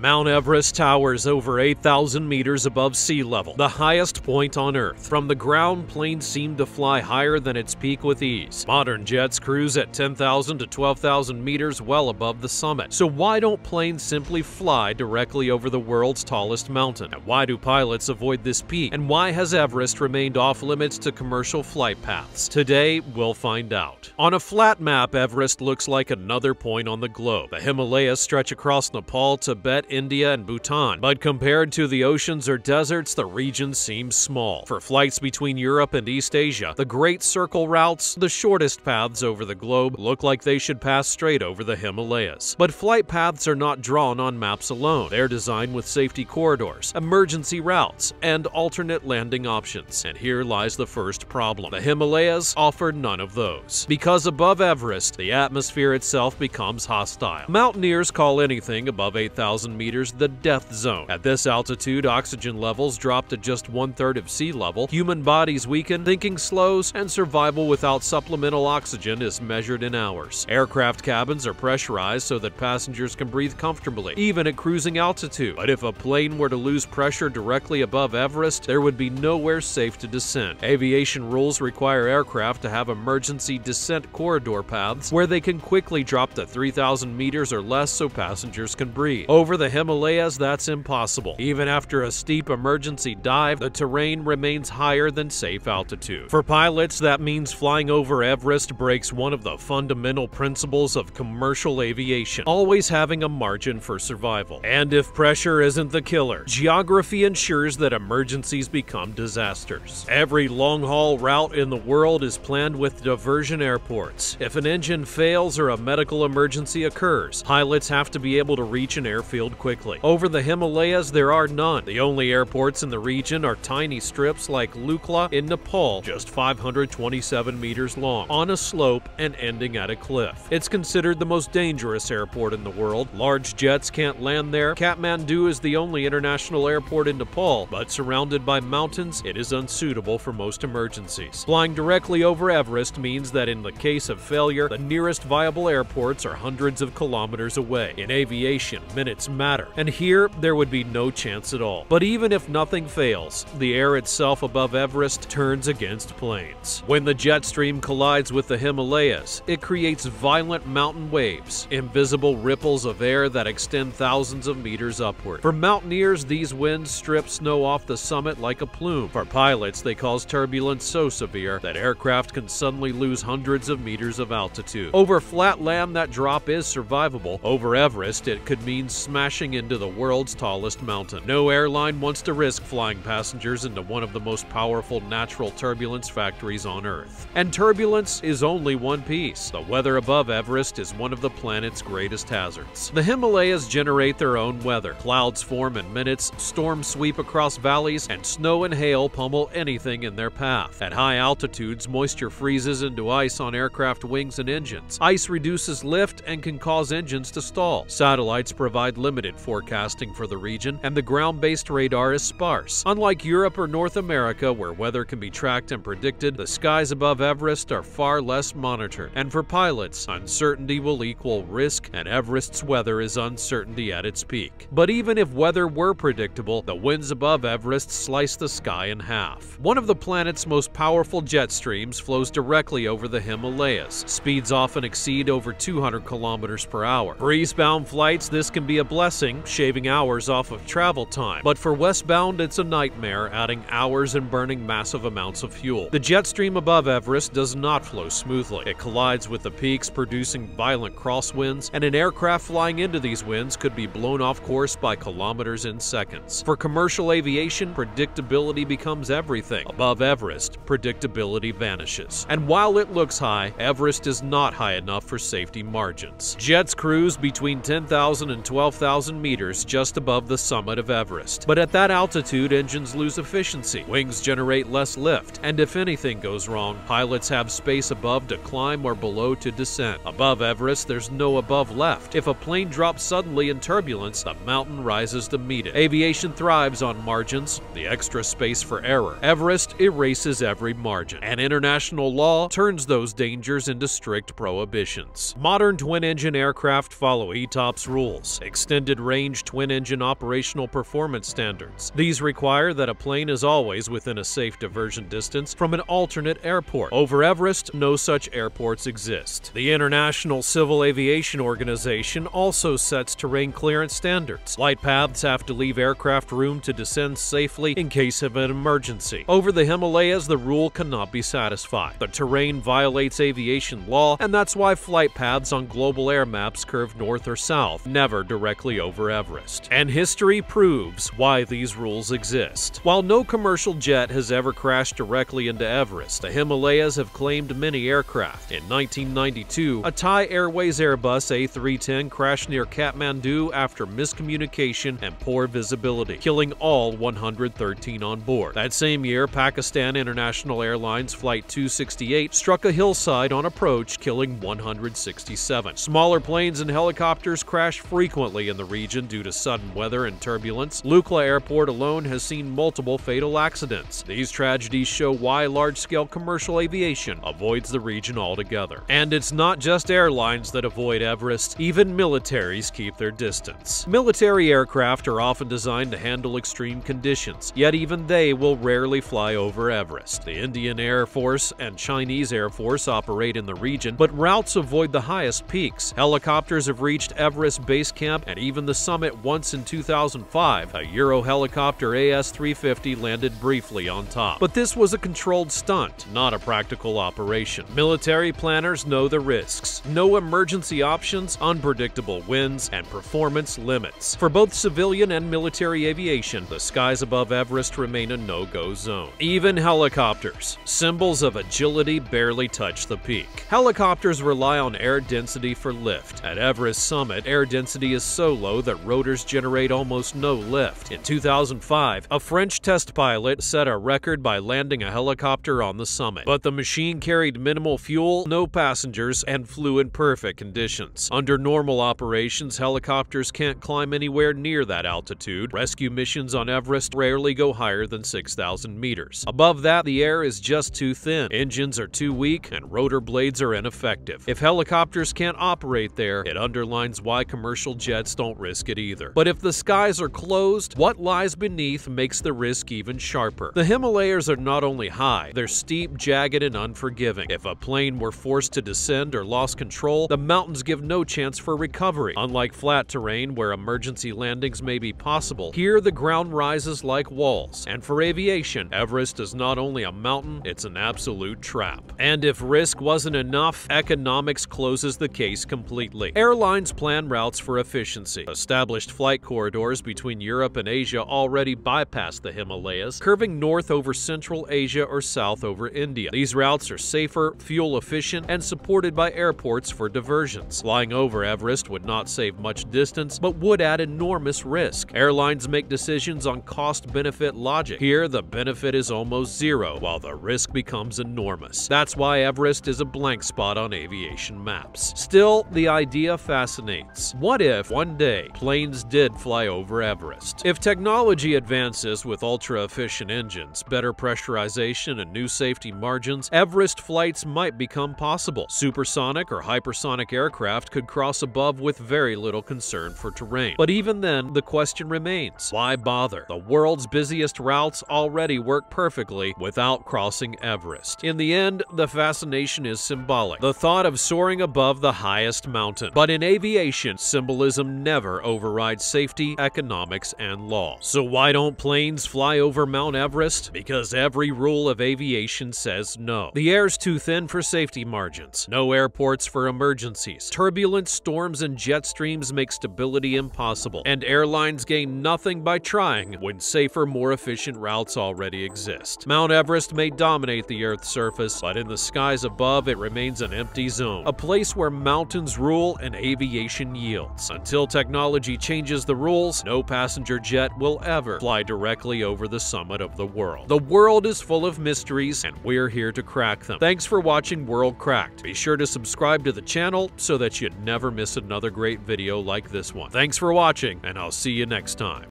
Mount Everest towers over 8,000 meters above sea level, the highest point on Earth. From the ground, planes seem to fly higher than its peak with ease. Modern jets cruise at 10,000 to 12,000 meters well above the summit. So why don't planes simply fly directly over the world's tallest mountain? And why do pilots avoid this peak? And why has Everest remained off limits to commercial flight paths? Today, we'll find out. On a flat map, Everest looks like another point on the globe. The Himalayas stretch across Nepal, Tibet, India, and Bhutan, but compared to the oceans or deserts, the region seems small. For flights between Europe and East Asia, the Great Circle routes, the shortest paths over the globe, look like they should pass straight over the Himalayas. But flight paths are not drawn on maps alone. They're designed with safety corridors, emergency routes, and alternate landing options. And here lies the first problem. The Himalayas offer none of those. Because above Everest, the atmosphere itself becomes hostile. Mountaineers call anything above 8,000 meters the death zone. At this altitude, oxygen levels drop to just one third of sea level, human bodies weaken, thinking slows, and survival without supplemental oxygen is measured in hours. Aircraft cabins are pressurized so that passengers can breathe comfortably, even at cruising altitude. But if a plane were to lose pressure directly above Everest, there would be nowhere safe to descend. Aviation rules require aircraft to have emergency descent corridor paths where they can quickly drop to 3,000 meters or less so passengers can breathe. Over the Himalayas, that's impossible. Even after a steep emergency dive, the terrain remains higher than safe altitude. For pilots, that means flying over Everest breaks one of the fundamental principles of commercial aviation, always having a margin for survival. And if pressure isn't the killer, geography ensures that emergencies become disasters. Every long-haul route in the world is planned with diversion airports. If an engine fails or a medical emergency occurs, pilots have to be able to reach an airfield quickly. Over the Himalayas, there are none. The only airports in the region are tiny strips like Lukla in Nepal, just 527 meters long, on a slope and ending at a cliff. It's considered the most dangerous airport in the world. Large jets can't land there. Kathmandu is the only international airport in Nepal, but surrounded by mountains, it is unsuitable for most emergencies. Flying directly over Everest means that in the case of failure, the nearest viable airports are hundreds of kilometers away. In aviation, minutes matter, and here there would be no chance at all. But even if nothing fails, the air itself above Everest turns against planes. When the jet stream collides with the Himalayas, it creates violent mountain waves, invisible ripples of air that extend thousands of meters upward. For mountaineers, these winds strip snow off the summit like a plume. For pilots, they cause turbulence so severe that aircraft can suddenly lose hundreds of meters of altitude. Over flat land, that drop is survivable. Over Everest, it could mean smashing into the world's tallest mountain. No airline wants to risk flying passengers into one of the most powerful natural turbulence factories on Earth. And turbulence is only one piece. The weather above Everest is one of the planet's greatest hazards. The Himalayas generate their own weather. Clouds form in minutes, storms sweep across valleys, and snow and hail pummel anything in their path. At high altitudes, moisture freezes into ice on aircraft wings and engines. Ice reduces lift and can cause engines to stall. Satellites provide limited forecasting for the region, and the ground-based radar is sparse. Unlike Europe or North America, where weather can be tracked and predicted, the skies above Everest are far less monitored. And for pilots, uncertainty will equal risk, and Everest's weather is uncertainty at its peak. But even if weather were predictable, the winds above Everest slice the sky in half. One of the planet's most powerful jet streams flows directly over the Himalayas. Speeds often exceed over 200 kilometers per hour. For eastbound flights, this can be a blessing, shaving hours off of travel time. But for westbound, it's a nightmare, adding hours and burning massive amounts of fuel. The jet stream above Everest does not flow smoothly. It collides with the peaks, producing violent crosswinds, and an aircraft flying into these winds could be blown off course by kilometers in seconds. For commercial aviation, predictability becomes everything. Above Everest, predictability vanishes. And while it looks high, Everest is not high enough for safety margins. Jets cruise between 10,000 and 12,000 meters just above the summit of Everest. But at that altitude, engines lose efficiency, wings generate less lift, and if anything goes wrong, pilots have space above to climb or below to descend. Above Everest, there's no above left. If a plane drops suddenly in turbulence, the mountain rises to meet it. Aviation thrives on margins, the extra space for error. Everest erases every margin, and international law turns those dangers into strict prohibitions. Modern twin-engine aircraft follow ETOPS rules. Extended extended range twin engine operational performance standards. These require that a plane is always within a safe diversion distance from an alternate airport. Over Everest, no such airports exist. The International Civil Aviation Organization also sets terrain clearance standards. Flight paths have to leave aircraft room to descend safely in case of an emergency. Over the Himalayas, the rule cannot be satisfied. The terrain violates aviation law, and that's why flight paths on global air maps curve north or south, never directly over Everest. And history proves why these rules exist. While no commercial jet has ever crashed directly into Everest, the Himalayas have claimed many aircraft. In 1992, a Thai Airways Airbus A310 crashed near Kathmandu after miscommunication and poor visibility, killing all 113 on board. That same year, Pakistan International Airlines Flight 268 struck a hillside on approach, killing 167. Smaller planes and helicopters crash frequently in the region due to sudden weather and turbulence. Lukla Airport alone has seen multiple fatal accidents. These tragedies show why large-scale commercial aviation avoids the region altogether. And it's not just airlines that avoid Everest, even militaries keep their distance. Military aircraft are often designed to handle extreme conditions, yet even they will rarely fly over Everest. The Indian Air Force and Chinese Air Force operate in the region, but routes avoid the highest peaks. Helicopters have reached Everest Base Camp and even the summit once in 2005. A Euro helicopter AS-350 landed briefly on top. But this was a controlled stunt, not a practical operation. Military planners know the risks. No emergency options, unpredictable winds, and performance limits. For both civilian and military aviation, the skies above Everest remain a no-go zone. Even helicopters, symbols of agility, barely touch the peak. Helicopters rely on air density for lift. At Everest summit, air density is so low that rotors generate almost no lift. In 2005, a French test pilot set a record by landing a helicopter on the summit, but the machine carried minimal fuel, no passengers, and flew in perfect conditions. Under normal operations, helicopters can't climb anywhere near that altitude. Rescue missions on Everest rarely go higher than 6,000 meters. Above that, the air is just too thin, engines are too weak, and rotor blades are ineffective. If helicopters can't operate there, it underlines why commercial jets don't risk it either. But if the skies are closed, what lies beneath makes the risk even sharper. The Himalayas are not only high, they're steep, jagged, and unforgiving. If a plane were forced to descend or lost control, the mountains give no chance for recovery. Unlike flat terrain where emergency landings may be possible, here the ground rises like walls. And for aviation, Everest is not only a mountain, it's an absolute trap. And if risk wasn't enough, economics closes the case completely. Airlines plan routes for efficiency. Established flight corridors between Europe and Asia already bypass the Himalayas, curving north over Central Asia or south over India. These routes are safer, fuel efficient, and supported by airports for diversions. Flying over Everest would not save much distance, but would add enormous risk. Airlines make decisions on cost-benefit logic. Here, the benefit is almost zero, while the risk becomes enormous. That's why Everest is a blank spot on aviation maps. Still, the idea fascinates. What if, one day, planes did fly over Everest? If technology advances with ultra-efficient engines, better pressurization, and new safety margins, Everest flights might become possible. Supersonic or hypersonic aircraft could cross above with very little concern for terrain. But even then, the question remains, why bother? The world's busiest routes already work perfectly without crossing Everest. In the end, the fascination is symbolic. The thought of soaring above the highest mountain. But in aviation, symbolism never overrides safety, economics, and law. So why don't planes fly over Mount Everest? Because every rule of aviation says no. The air's too thin for safety margins. No airports for emergencies. Turbulent storms and jet streams make stability impossible. And airlines gain nothing by trying when safer, more efficient routes already exist. Mount Everest may dominate the Earth's surface, but in the skies above it remains an empty zone. A place where mountains rule and aviation yields. Until technology changes the rules, no passenger jet will ever fly directly over the summit of the world. The world is full of mysteries, and we're here to crack them. Thanks for watching World Cracked. Be sure to subscribe to the channel so that you never miss another great video like this one. Thanks for watching, and I'll see you next time.